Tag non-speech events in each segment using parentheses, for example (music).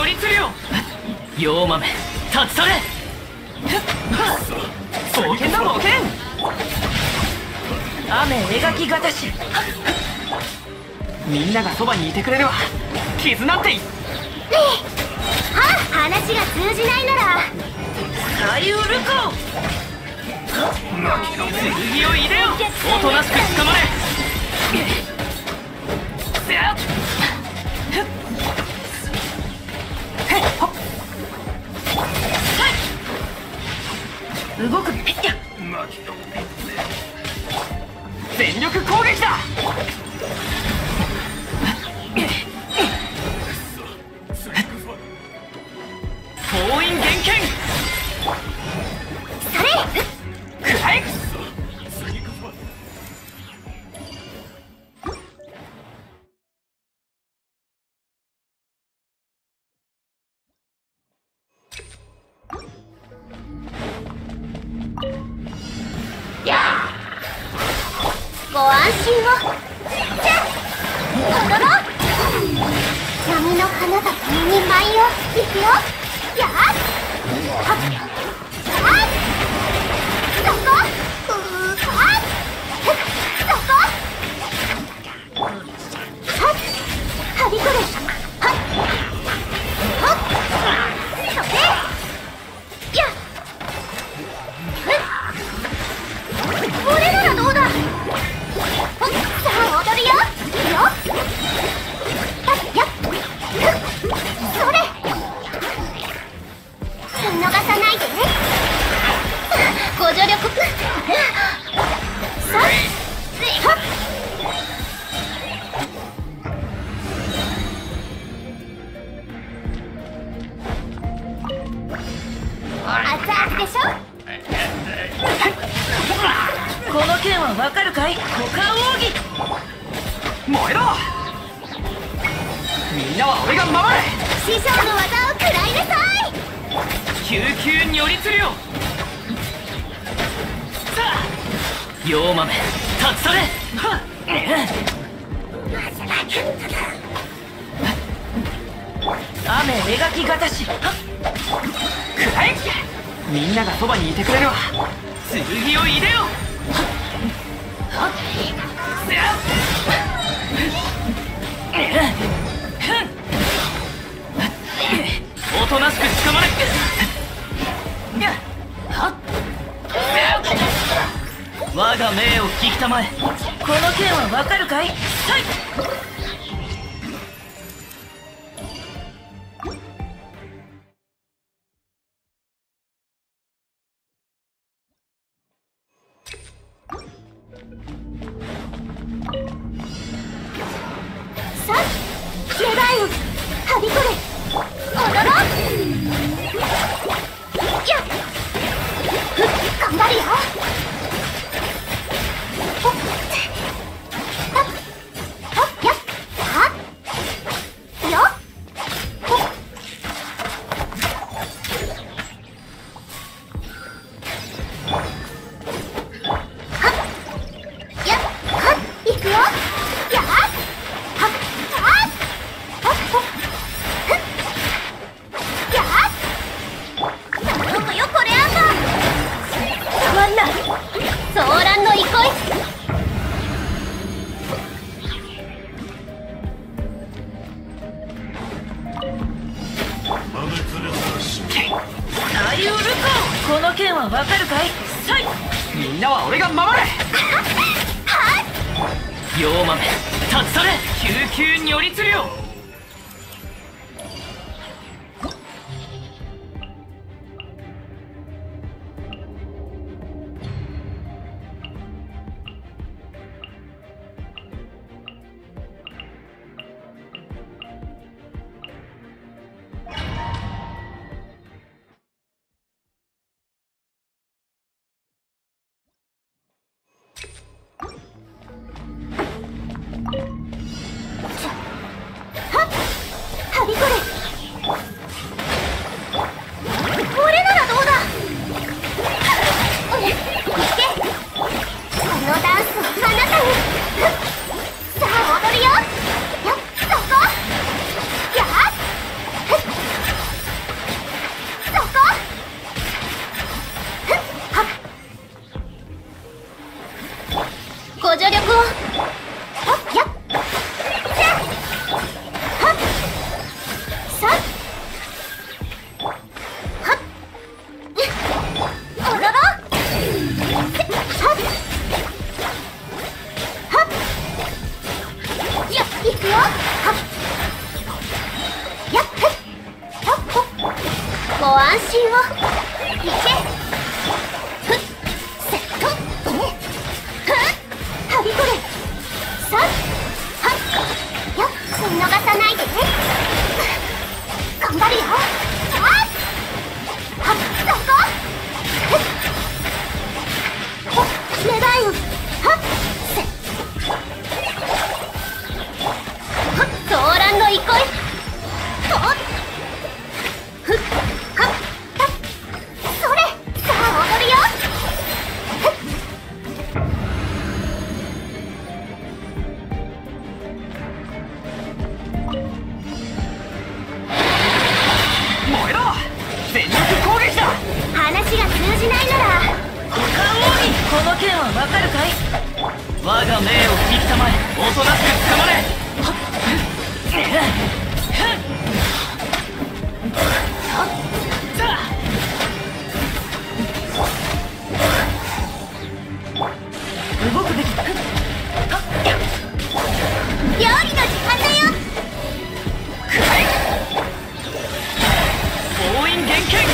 救急如律令妖豆立ち去れ。冒険だ冒険雨描きがたし。みんながそばにいてくれるわ絆っては話が通じないなら。サイウルコ剣を入れよ。おとなしく捕まれ (laughs) 動くピッヤ全力攻撃だ。ご安心を。じゃ踊ろう闇の花が共に舞いをいくよやっはっはっそこはわかるかい股間奥義。燃えろ。みんなは俺が守れ。師匠の技を食らいなさい。救急如律令さあ妖豆立ち去れ。はっ雨描きがたし。くらえ。みんながそばにいてくれるわ剣を入れよおとなしく捕まれ。我が命を聞きたまえこの件はわかるかいはいを聞きたまえおとなしく捕まれ動くべきだ。料理の時間だよ封印厳剣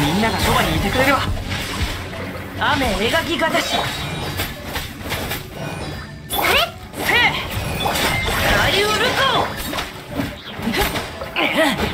みんながそばにいてくれるわ雨描きがたし Huh?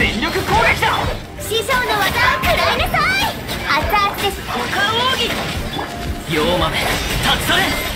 全力攻撃だ！師匠の技を食らいなさい！熱々です。股間奥義。妖豆立ち去れ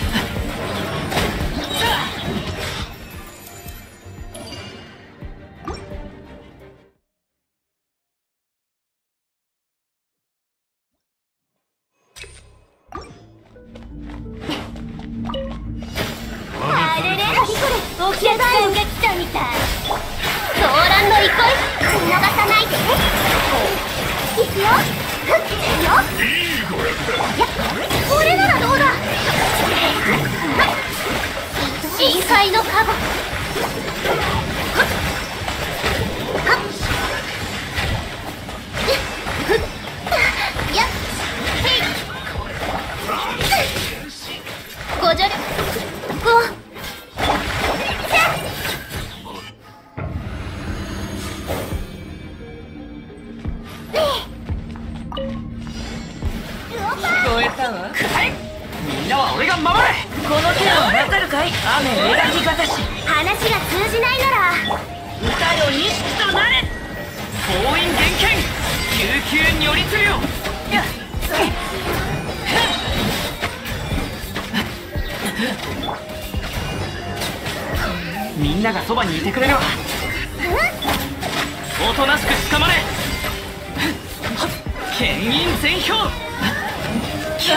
聞こえたわくらえみんなは俺が守れ！この剣はわかるかい？雨描きがたし。話が通じないなら。歌よ錦となれ！封印厳剣救急如律令やっみんながそばにいてくれるわおとなしく捕まれ！牽引全票この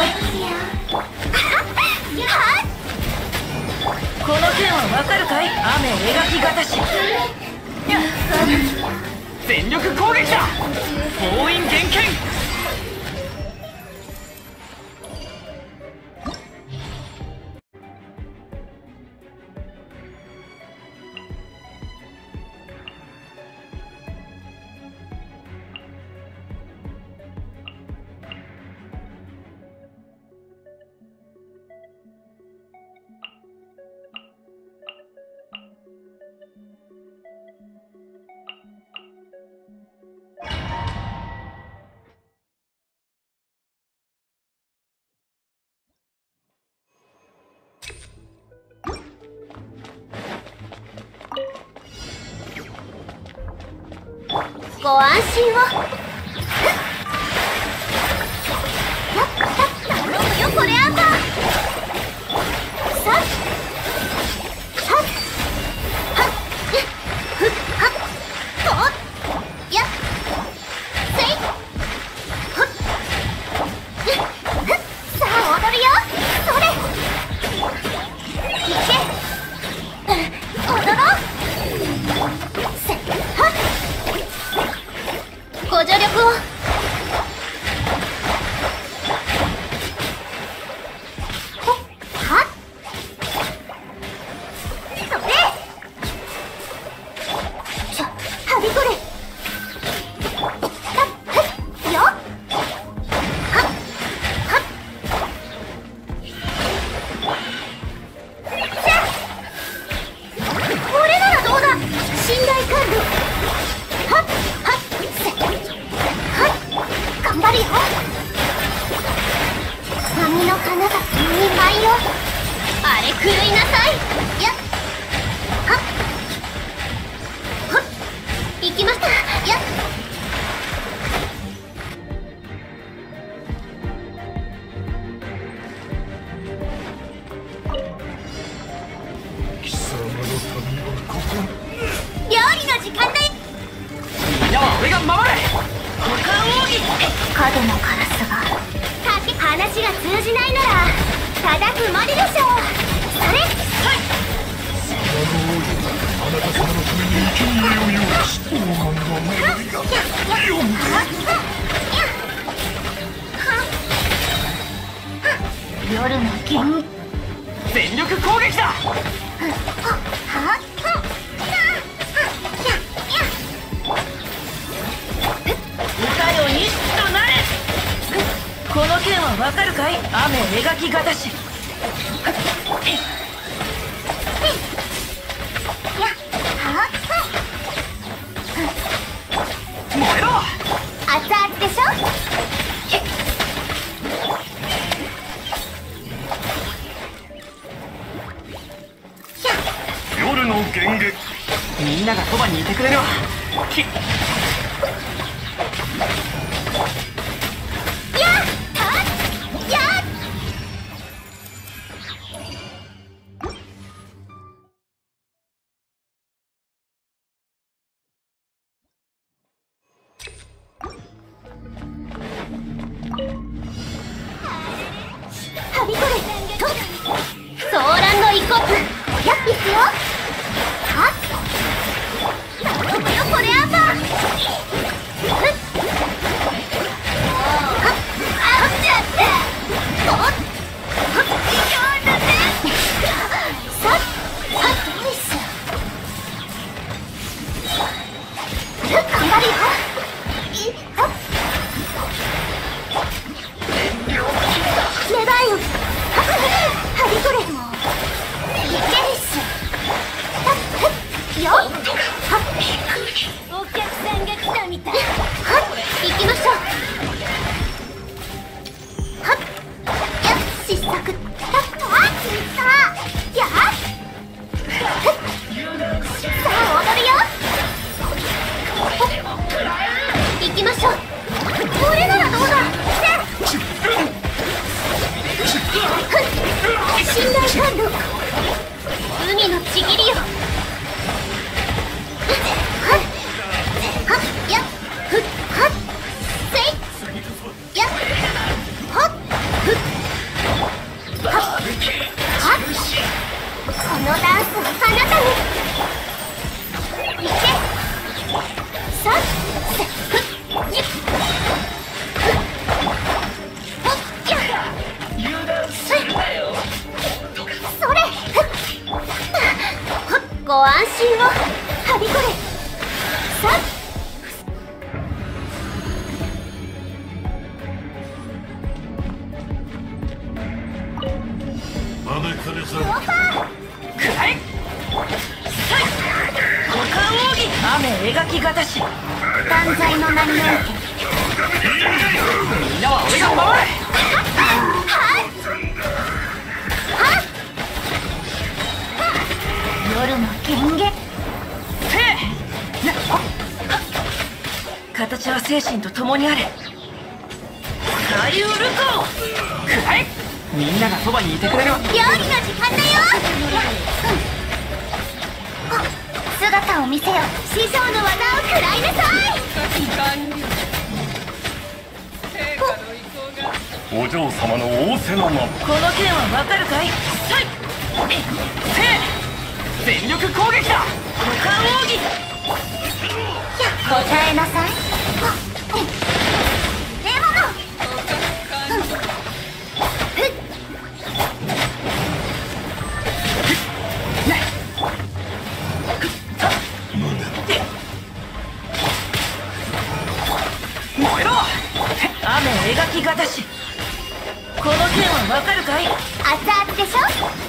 剣はわかるかい？雨描きがたし全力攻撃だ。封印厳ご安心を。これ？夜の銀全力攻撃だこの剣はわかるかい雨描きがたし妞妞剣精神と共にあれ。サイウルコくらえみんながそばにいてくれる。わ料理の時間だよ。姿を見せよ。師匠の技を食らいなさい。お嬢様の仰せのまま。この剣はわかるかい？さい。せ全力攻撃だ。奥義答えなさい描きがたし。この剣はわかるかい？熱々でしょ？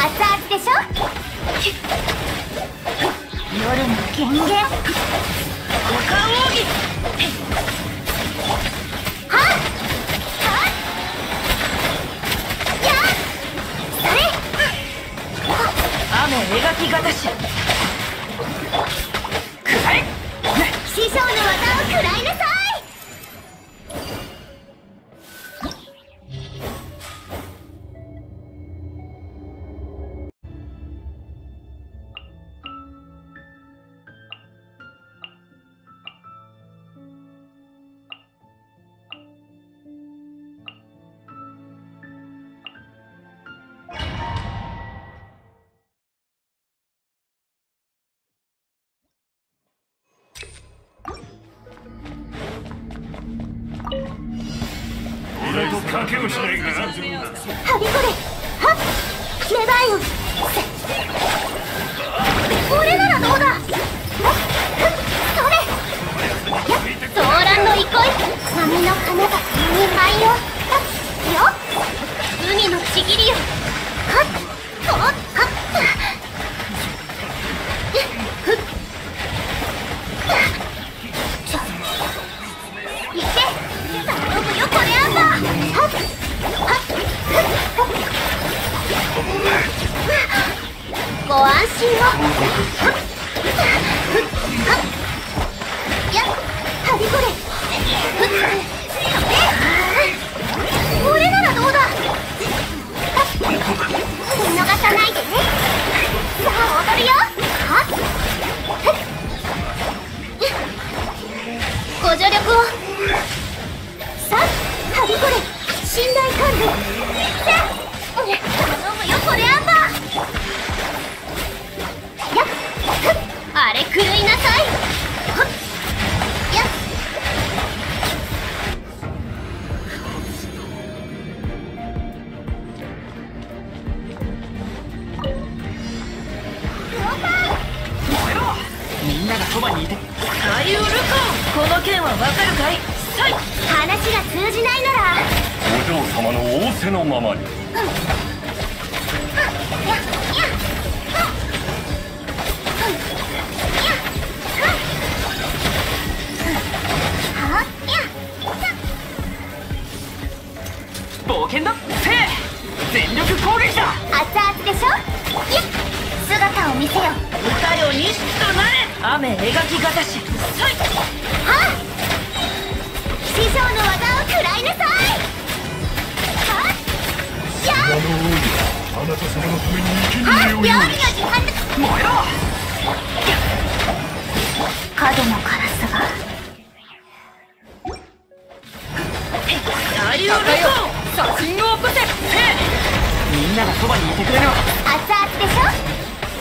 熱々でしょ？夜の権限五感奥義雨描きがたし。メバイオンせ俺ならどうだ？それ。やっソーランの憩い波の花が共に舞いよっ海のちぎりよはっはっご安心をやならどうだ見逃さないでねさあ踊るよご助力を。さあはりこれ。そうみんながそばにいてくれ熱々でしょ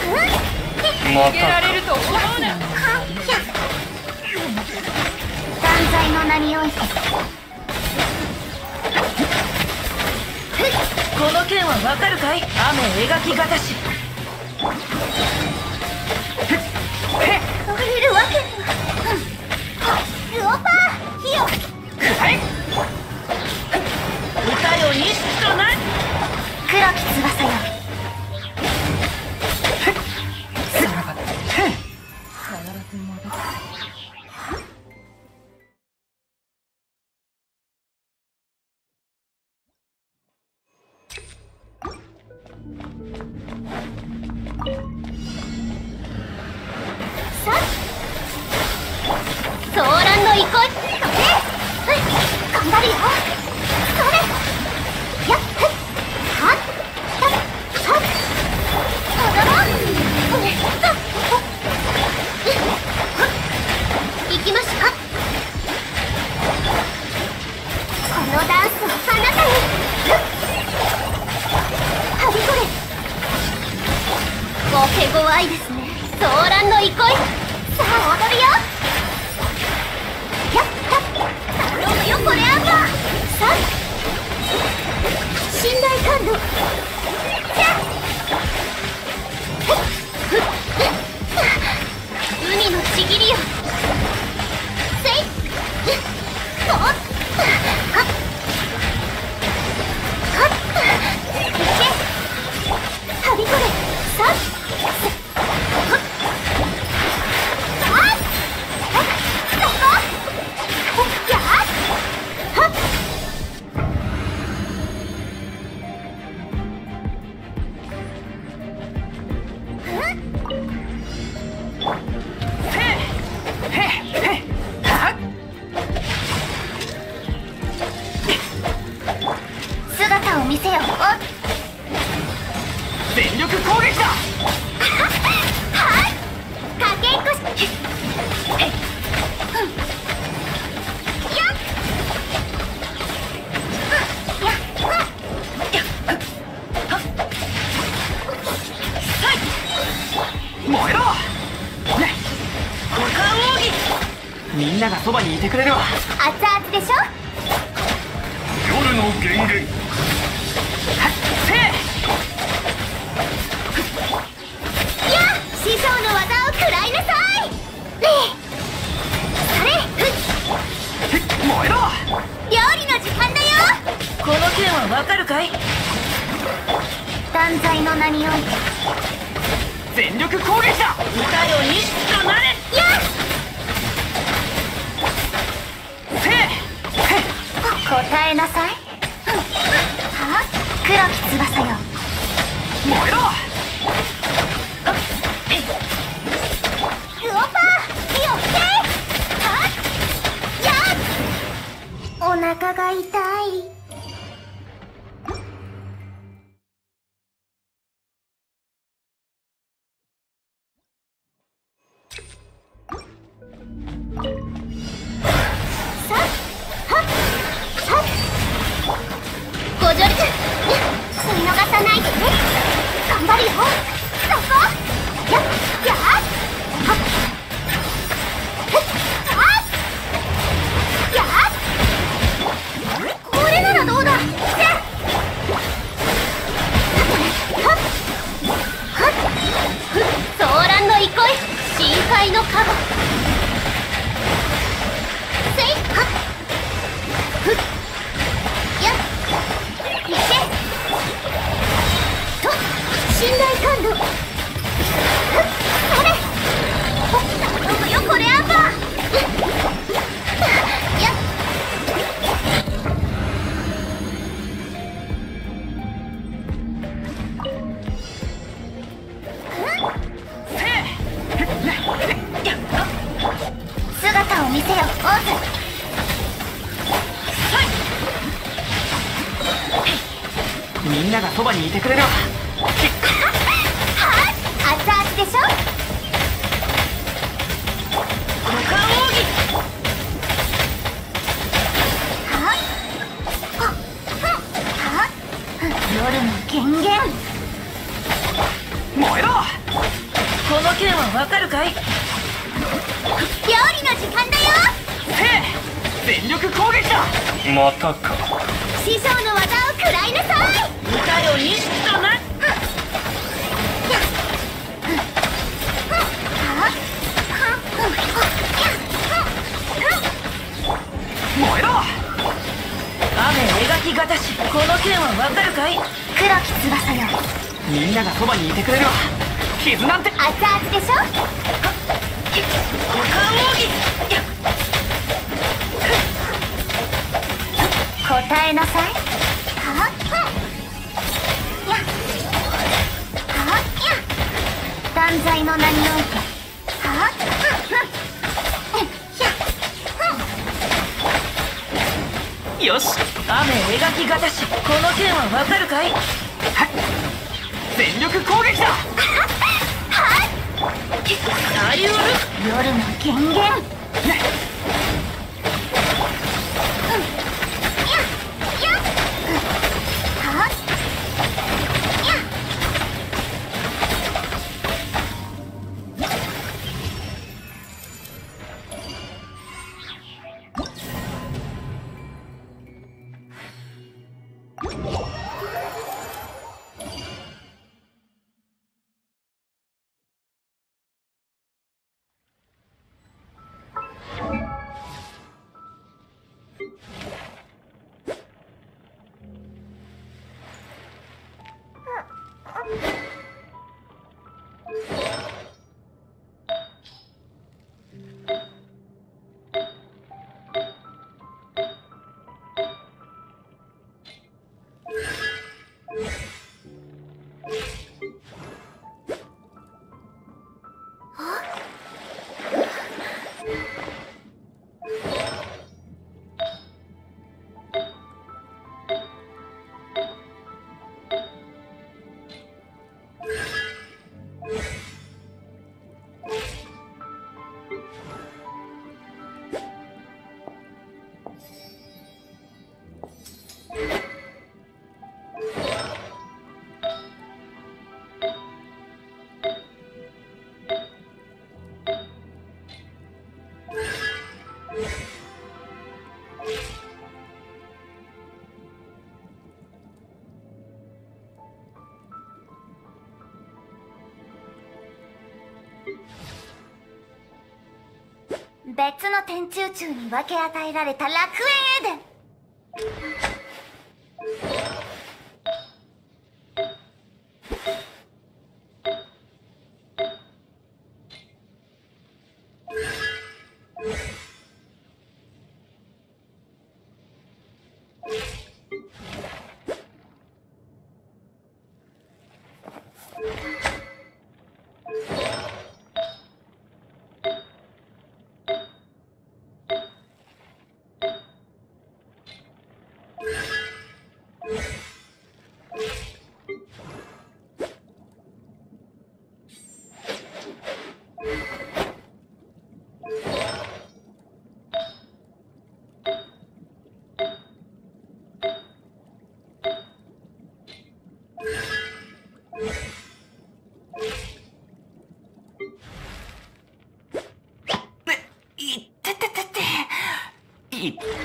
うん逃げられると思うな犯罪の名においてこのはわかるかい。雨描きがたし歌よ錦とな黒き翼よ Huh? (laughs) そばにいてくれるわ傷なんて。熱々でしょ？五感奥義答えなさい。はっやはっ断罪の名においてはっよし雨描きがたしこの剣はわかるかい全力攻撃だ。(laughs) あい。夜の権限別の天中宙に分け与えられた楽園エデン keep.